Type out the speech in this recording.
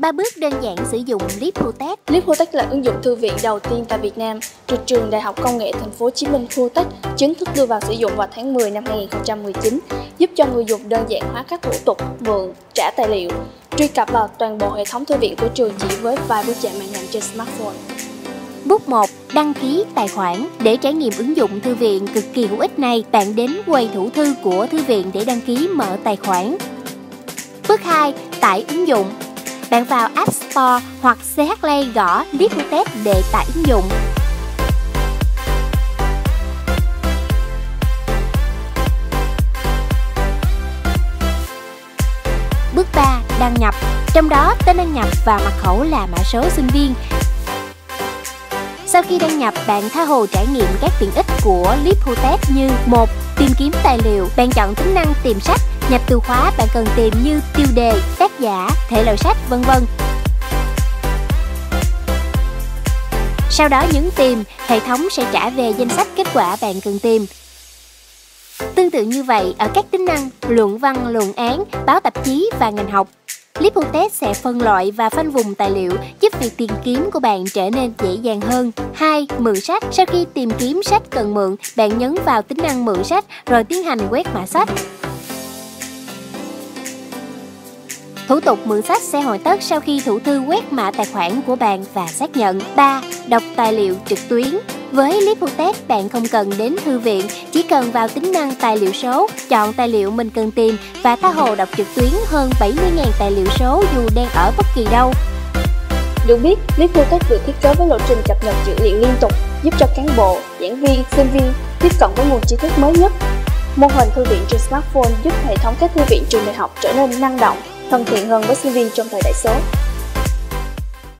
ba bước đơn giản sử dụng Lipotech. Lipotech là ứng dụng thư viện đầu tiên tại Việt Nam, được trường Đại học Công nghệ Thành phố Hồ Chí Minh Futech chính thức đưa vào sử dụng vào tháng 10 năm 2019, giúp cho người dùng đơn giản hóa các thủ tục mượn, trả tài liệu, truy cập vào toàn bộ hệ thống thư viện của trường chỉ với vài bước chạm màn hình trên smartphone. Bước 1. Đăng ký tài khoản. Để trải nghiệm ứng dụng thư viện cực kỳ hữu ích này, bạn đến quầy thủ thư của thư viện để đăng ký mở tài khoản. Bước 2. Tải ứng dụng. Bạn vào App Store hoặc CH Play gõ Lipotech để tải ứng dụng. Bước 3. Đăng nhập. Trong đó, tên đăng nhập và mật khẩu là mã số sinh viên. Sau khi đăng nhập, bạn tha hồ trải nghiệm các tiện ích của Lipotech như một Tìm kiếm tài liệu, bạn chọn tính năng tìm sách, nhập từ khóa bạn cần tìm như tiêu đề, tác giả, thể loại sách, vân vân. Sau đó nhấn tìm, hệ thống sẽ trả về danh sách kết quả bạn cần tìm. Tương tự như vậy ở các tính năng luận văn, luận án, báo tạp chí và ngành học. Lipotest sẽ phân loại và phân vùng tài liệu giúp việc tìm kiếm của bạn trở nên dễ dàng hơn. 2. Mượn sách. Sau khi tìm kiếm sách cần mượn, bạn nhấn vào tính năng mượn sách rồi tiến hành quét mã sách. Thủ tục mượn sách sẽ hoàn tất sau khi thủ thư quét mã tài khoản của bạn và xác nhận. 3. Đọc tài liệu trực tuyến. Với Lipotech, bạn không cần đến thư viện, chỉ cần vào tính năng tài liệu số, chọn tài liệu mình cần tìm và tha hồ đọc trực tuyến hơn 70.000 tài liệu số dù đang ở bất kỳ đâu. Được biết, Lipotech được thiết kế với lộ trình cập nhật dữ liệu liên tục, giúp cho cán bộ, giảng viên, sinh viên tiếp cận với nguồn tri thức mới nhất. Mô hình thư viện trên smartphone giúp hệ thống các thư viện trường đại học trở nên năng động, thân thiện hơn với sinh viên trong thời đại số.